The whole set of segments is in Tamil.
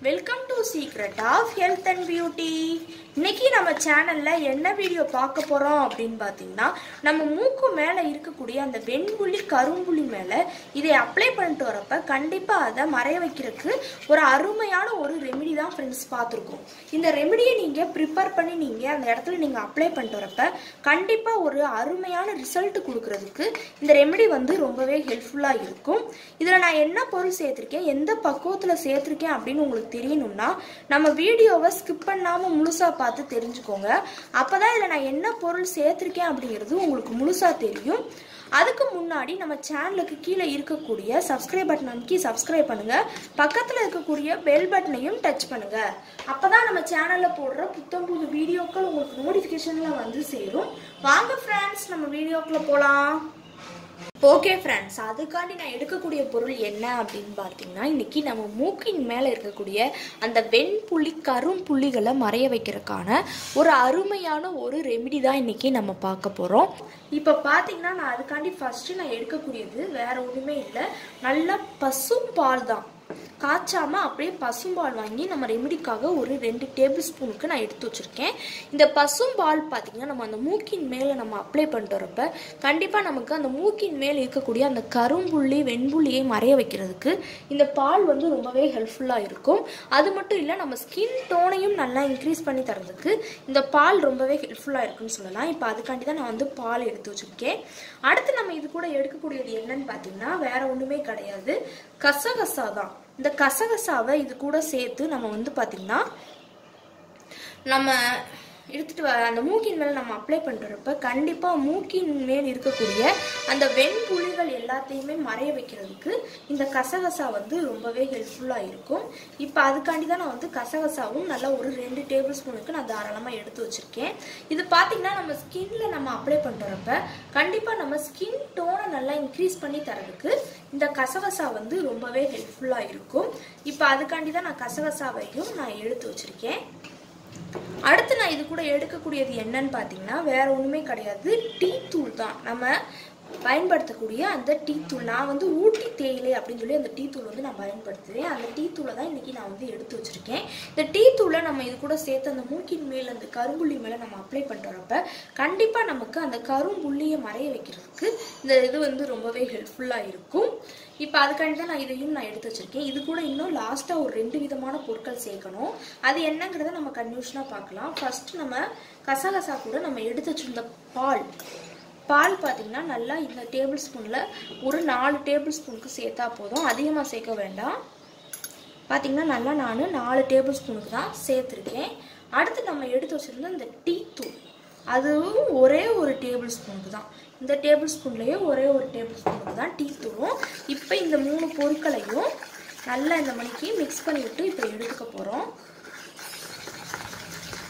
Welcome to secret of health and beauty இன்னைக்கு நம்ம சேனல்ல என்ன வீடியோ பார்க்க போறோம் அப்படின்னு பார்த்தீங்கன்னா நம்ம மூக்கு மேலே இருக்கக்கூடிய அந்த வெண்புள்ளி கரும்புள்ளி மேலே இதை அப்ளை பண்ணிட்டு வரப்ப கண்டிப்பா அதை மறைய வைக்கிறதுக்கு ஒரு அருமையான ஒரு ரெமெடி தான் ஃப்ரெண்ட்ஸ் பார்த்துருக்கோம். இந்த ரெமெடியை நீங்க ப்ரிப்பேர் பண்ணி நீங்க அந்த இடத்துல நீங்க அப்ளை பண்ணிட்டு வரப்ப கண்டிப்பா ஒரு அருமையான ரிசல்ட் கொடுக்கறதுக்கு இந்த ரெமெடி வந்து ரொம்பவே ஹெல்ப்ஃபுல்லா இருக்கும். இதுல நான் என்ன பொருள் சேர்த்திருக்கேன் எந்த பக்குவத்துல சேர்த்திருக்கேன் அப்படின்னு உங்களுக்கு தெரியணும்னா நம்ம வீடியோவை ஸ்கிப் பண்ணாம முழுசா பார்த்து பார்த்து தெரிஞ்சுக்கோங்க. அப்போ தான் இதில் நான் என்ன பொருள் சேர்த்துருக்கேன் அப்படிங்கிறது உங்களுக்கு முழுசாக தெரியும். அதுக்கு முன்னாடி நம்ம சேனலுக்கு கீழே இருக்கக்கூடிய சப்ஸ்கிரைப் பட்டன் அமைக்கி சப்ஸ்கிரைப் பண்ணுங்கள் பக்கத்தில் இருக்கக்கூடிய பெல் பட்டனையும் டச் பண்ணுங்கள் அப்போ தான் நம்ம சேனலில் போடுற புத்தம் புது வீடியோக்கள் உங்களுக்கு நோட்டிஃபிகேஷனில் வந்து சேரும். வாங்க ஃப்ரெண்ட்ஸ் நம்ம வீடியோக்குள்ளே போகலாம் ஓகே ஃப்ரெண்ட்ஸ் அதுக்காண்டி நான் எடுக்கக்கூடிய பொருள் என்ன அப்படின்னு பார்த்தீங்கன்னா இன்னைக்கு நம்ம மூக்கின் மேலே இருக்கக்கூடிய அந்த வெண்புள்ளி கரும்புள்ளிகளை மறைய வைக்கிறதுக்கான ஒரு அருமையான ஒரு ரெமிடி தான் இன்னைக்கு நம்ம பார்க்க போகிறோம் இப்போ பார்த்தீங்கன்னா நான் அதுக்காண்டி ஃபஸ்ட்டு நான் எடுக்கக்கூடியது வேற ஒன்றுமே இல்லை. நல்ல பசும் பால் தான். காய்ச்சாமல் அப்படியே பசும்பால் வாங்கி நம்ம ரெமிடிக்காக ஒரு ரெண்டு டேபிள் ஸ்பூனுக்கு நான் எடுத்து வச்சுருக்கேன். இந்த பசும்பால் பார்த்தீங்கன்னா நம்ம அந்த மூக்கின் மேலே நம்ம அப்ளை பண்ணிட்டு வரப்ப கண்டிப்பாக நமக்கு அந்த மூக்கின் மேலே இருக்கக்கூடிய அந்த கரும்புள்ளி வெண்புள்ளியை மறைய வைக்கிறதுக்கு இந்த பால் வந்து ரொம்பவே ஹெல்ப்ஃபுல்லாக இருக்கும். அது மட்டும் இல்லை நம்ம ஸ்கின் டோனையும் நல்லா இன்க்ரீஸ் பண்ணி தரதுக்கு இந்த பால் ரொம்பவே ஹெல்ப்ஃபுல்லாக இருக்குன்னு சொல்லலாம். இப்போ அதுக்காண்டி தான் நான் வந்து பால் எடுத்து வச்சுருக்கேன். அடுத்து நம்ம இது கூட எடுக்கக்கூடியது என்னன்னு பார்த்தீங்கன்னா வேற ஒன்றுமே கிடையாது. கசகசா தான். இந்த கசகசாவை இது கூட சேர்த்து நம்ம வந்து பார்த்திங்கன்னா நம்ம எடுத்துகிட்டு வ அந்த மூக்கின் மேலே நம்ம அப்ளை பண்ணுறப்ப கண்டிப்பாக மூக்கின் மேல் இருக்கக்கூடிய அந்த வெண்புலிகள் எல்லாத்தையுமே மறைய வைக்கிறதுக்கு இந்த கசகசா வந்து ரொம்பவே ஹெல்ப்ஃபுல்லாக இருக்கும். இப்போ அதுக்காண்டி தான் நான் வந்து கசகசாவும் நல்லா ஒரு ரெண்டு டேபிள் ஸ்பூனுக்கு நான் தாராளமாக எடுத்து வச்சுருக்கேன். இது பார்த்தீங்கன்னா நம்ம ஸ்கின்ல நம்ம அப்ளை பண்ணுறப்ப கண்டிப்பாக நம்ம ஸ்கின் டோனை நல்லா இன்க்ரீஸ் பண்ணி தரதுக்கு இந்த கசகசா வந்து ரொம்பவே ஹெல்ப்ஃபுல்லாக இருக்கும். இப்போ அதுக்காண்டி தான் நான் கசகசாவையும் நான் எடுத்து வச்சுருக்கேன். அடுத்து நான் இது கூட எடுக்கக்கூடியது என்னன்னு பார்த்தீங்கன்னா வேற ஒன்றுமே கிடையாது. டீ தூள் தான். நம்ம பயன்படுத்தக்கூடிய அந்த டீ தூள். நான் வந்து ஊட்டி தேயிலை அப்படின்னு சொல்லி அந்த டீ தூள் வந்து நான் பயன்படுத்துவேன். அந்த டீ தூளை தான் இன்றைக்கி நான் வந்து எடுத்து வச்சுருக்கேன். இந்த டீ தூளை நம்ம இது கூட சேர்த்து அந்த மூக்கின் மேல் அந்த கரும்புள்ளி மேலே நம்ம அப்ளை பண்ணுறப்ப கண்டிப்பாக நமக்கு அந்த கரும்புள்ளியை மறைய வைக்கிறதுக்கு இந்த இது வந்து ரொம்பவே ஹெல்ப்ஃபுல்லாக இருக்கும். இப்போ அதுக்காண்டி தான் நான் இதையும் நான் எடுத்து வச்சிருக்கேன். இது கூட இன்னும் லாஸ்ட்டாக ஒரு ரெண்டு விதமான பொருட்கள் சேர்க்கணும். அது என்னங்கிறத நம்ம கன்ஃபியூஷனாக பார்க்கலாம். ஃபர்ஸ்ட் நம்ம கசகசா கூட நம்ம எடுத்து வச்சிருந்த பால். பால் பார்த்தீங்கன்னா நல்லா இந்த டேபிள் ஸ்பூனில் ஒரு நாலு டேபிள் ஸ்பூனுக்கு சேர்த்தா போதும். அதிகமாக சேர்க்க வேண்டாம். பார்த்தீங்கன்னா நல்லா நான் நாலு டேபிள் ஸ்பூனுக்கு தான் சேர்த்துருக்கேன். அடுத்து நம்ம எடுத்து வச்சுருந்த இந்த டீ தூள் அதுவும் ஒரே ஒரு டேபிள் ஸ்பூனுக்கு தான். இந்த டேபிள் ஸ்பூன்லேயே ஒரே ஒரு டேபிள் ஸ்பூனுக்கு தான் டீ தூளும். இப்போ இந்த மூணு பொருட்களையும் நல்லா இந்த மணிக்கு மிக்ஸ் பண்ணி விட்டு இப்போ எடுத்துக்க போகிறோம்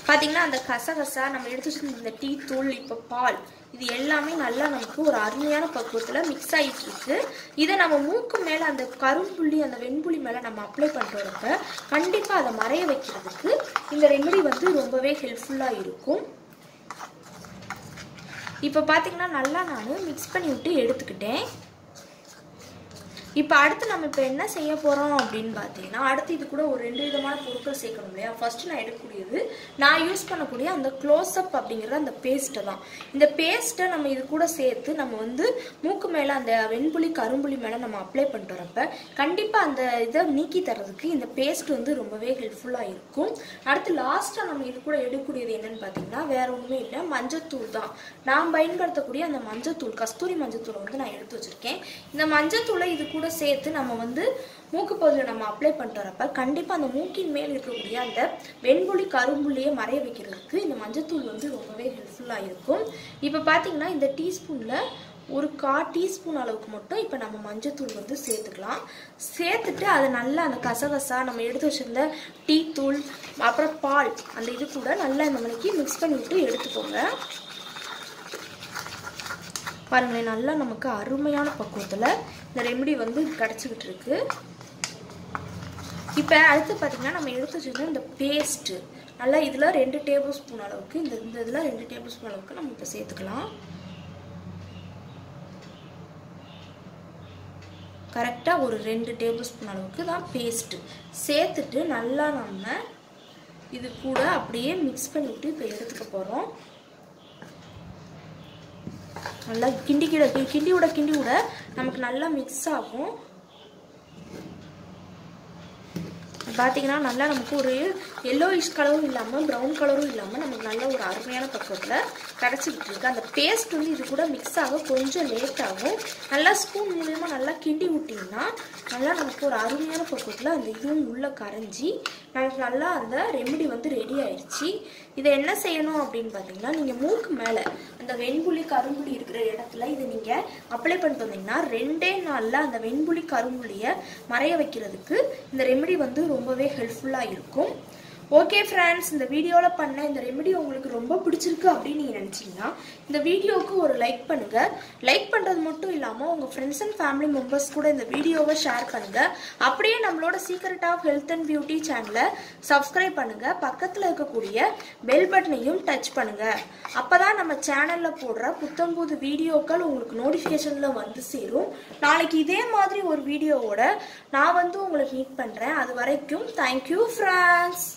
பார்த்தீங்கன்னா அந்த கசகசா நம்ம எடுத்து வச்சிருந்த இந்த டீ தூள் இப்போ பால் இது எல்லாமே நல்லா நமக்கு ஒரு அருமையான பக்குவத்தில் மிக்ஸ் ஆகிட்டு இருக்கு. இதை நம்ம மூக்கு மேலே அந்த கரும்புள்ளி அந்த வெண்புள்ளி மேலே நம்ம அப்ளை பண்ணுறப்ப கண்டிப்பாக அதை மறைய வைக்கிறதுக்கு இந்த ரெமெடி வந்து ரொம்பவே ஹெல்ப்ஃபுல்லாக இருக்கும். இப்போ பார்த்தீங்கன்னா நல்லா நான் மிக்ஸ் பண்ணி விட்டு எடுத்துக்கிட்டேன். இப்போ அடுத்து நம்ம இப்போ என்ன செய்ய போகிறோம் அப்படின்னு பார்த்தீங்கன்னா அடுத்து இது கூட ஒரு ரெண்டு விதமான பொருட்கள் சேர்க்கணும் இல்லையா? ஃபஸ்ட்டு நான் எடுக்கக்கூடியது நான் யூஸ் பண்ணக்கூடிய அந்த க்ளோஸ்அப் அப்படிங்கிற அந்த பேஸ்ட்டை தான். இந்த பேஸ்ட்டை நம்ம இது கூட சேர்த்து நம்ம வந்து மூக்கு மேலே அந்த வெண்புலி கரும்புலி மேலே நம்ம அப்ளை பண்ணிட்டு வரப்ப கண்டிப்பாக அந்த இதை நீக்கி தரதுக்கு இந்த பேஸ்ட் வந்து ரொம்பவே ஹெல்ப்ஃபுல்லாக இருக்கும். அடுத்து லாஸ்ட்டாக நம்ம இது கூட எடுக்கக்கூடியது என்னன்னு பார்த்தீங்கன்னா வேற ஒன்றுமே இல்லை மஞ்சத்தூள் தான். நான் பயன்படுத்தக்கூடிய அந்த மஞ்சத்தூள் கஸ்தூரி மஞ்சத்தூளை வந்து நான் எடுத்து வச்சுருக்கேன். இந்த மஞ்சத்தூளை இது கூட சேர்த்து நம்ம வந்து மூக்கு பகுதியில் நம்ம அப்ளை பண்ணிட்டு வரப்ப கண்டிப்பாக அந்த மூக்கின் மேல் இருக்கக்கூடிய அந்த வெண்புலி கரும்புள்ளியை மறைய வைக்கிறதுக்கு இந்த மஞ்சத்தூள் வந்து ரொம்பவே ஹெல்ப்ஃபுல்லாக இருக்கும். இப்போ பார்த்தீங்கன்னா இந்த டீஸ்பூனில் ஒரு கா டீஸ்பூன் அளவுக்கு மட்டும் இப்போ நம்ம மஞ்சத்தூள் வந்து சேர்த்துக்கலாம். சேர்த்துட்டு அதை நல்லா அந்த கசகசா நம்ம எடுத்து வச்சிருந்த டீ தூள் அப்புறம் பால் அந்த இது கூட நல்லா இந்த மணிக்கு மிக்ஸ் பண்ணிவிட்டு எடுத்துக்கோங்க. பாருங்களேன் நல்லா நமக்கு அருமையான பக்குவத்தில் இந்த ரெமெடி வந்து கிடச்சிக்கிட்டு இருக்கு இப்போ அடுத்து பார்த்தீங்கன்னா நம்ம எடுத்து வச்சுருந்தோம் இந்த பேஸ்ட்டு நல்லா இதில் ரெண்டு டேபிள் ஸ்பூன் அளவுக்கு இந்த இந்த இதில் ரெண்டு டேபிள் ஸ்பூன் அளவுக்கு நம்ம இப்போ சேர்த்துக்கலாம். கரெக்டாக ஒரு ரெண்டு டேபிள் ஸ்பூன் அளவுக்கு தான் பேஸ்ட்டு சேர்த்துட்டு நல்லா நம்ம இது கூட அப்படியே மிக்ஸ் பண்ணிவிட்டு இப்போ எடுத்துக்க போகிறோம் நல்லா கிண்டி கிட கிண்டி விட கிண்டி விட நமக்கு நல்லா மிக்ஸ் ஆகும். பார்த்தீங்கன்னா நல்லா நமக்கு ஒரு எல்லோயிஷ் கலரும் இல்லாமல் ப்ரௌன் கலரும் இல்லாமல் நமக்கு நல்ல ஒரு அருமையான பக்கத்தில் கிடச்சிக்கிட்டு இருக்குது அந்த பேஸ்ட் வந்து இது கூட மிக்ஸ் ஆக கொஞ்சம் லேட் ஆகும். நல்லா ஸ்பூன் மூலயமா நல்லா கிண்டி விட்டிங்கன்னா நல்லா நமக்கு ஒரு அருமையான பக்கத்தில் அந்த இதுவும் உள்ளே கரைஞ்சி நமக்கு நல்லா அந்த ரெமெடி வந்து ரெடி ஆயிடுச்சு. இதை என்ன செய்யணும் அப்படின்னு பார்த்தீங்கன்னா நீங்கள் மூக்கு மேலே அந்த வெண்புலி கரும்புலி இருக்கிற இடத்துல இதை நீங்கள் அப்ளை பண்ணிட்டு வந்தீங்கன்னா ரெண்டே நாளில் அந்த வெண்புலி கரும்புலியை மறைய வைக்கிறதுக்கு இந்த ரெமெடி வந்து ரொம்ப ரொம்பவே ஹெல்ப்ஃபுல்லாக இருக்கும் ஓகே ஃப்ரெண்ட்ஸ் இந்த வீடியோவில் பண்ண இந்த ரெமெடி உங்களுக்கு ரொம்ப பிடிச்சிருக்கு அப்படின்னு நீங்கள் நினச்சிங்கன்னா இந்த வீடியோவுக்கு ஒரு லைக் பண்ணுங்கள் லைக் பண்ணுறது மட்டும் இல்லாமல் உங்கள் ஃப்ரெண்ட்ஸ் அண்ட் ஃபேமிலி மெம்பர்ஸ் கூட இந்த வீடியோவை ஷேர் பண்ணுங்கள் அப்படியே நம்மளோட secret of health and beauty சேனலை சப்ஸ்கிரைப் பண்ணுங்கள் பக்கத்தில் இருக்கக்கூடிய பெல் பட்டனையும் டச் பண்ணுங்கள் அப்போ தான் நம்ம சேனலில் போடுற புத்தம்புது வீடியோக்கள் உங்களுக்கு நோட்டிஃபிகேஷனில் வந்து சேரும். நாளைக்கு இதே மாதிரி ஒரு வீடியோவோட நான் வந்து உங்களுக்கு மீட் பண்ணுறேன் அது வரைக்கும் தேங்க்யூ ஃப்ரெண்ட்ஸ்